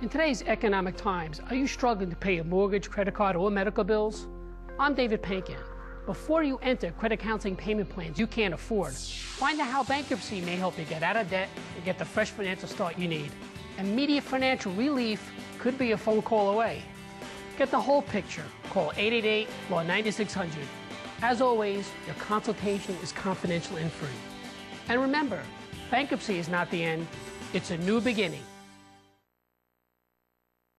In today's economic times, are you struggling to pay your mortgage, credit card, or medical bills? I'm David Pankin. Before you enter credit counseling payment plans you can't afford, find out how bankruptcy may help you get out of debt and get the fresh financial start you need. Immediate financial relief could be a phone call away. Get the whole picture. Call 888 Law 9600. As always, your consultation is confidential and free. And remember, bankruptcy is not the end, it's a new beginning.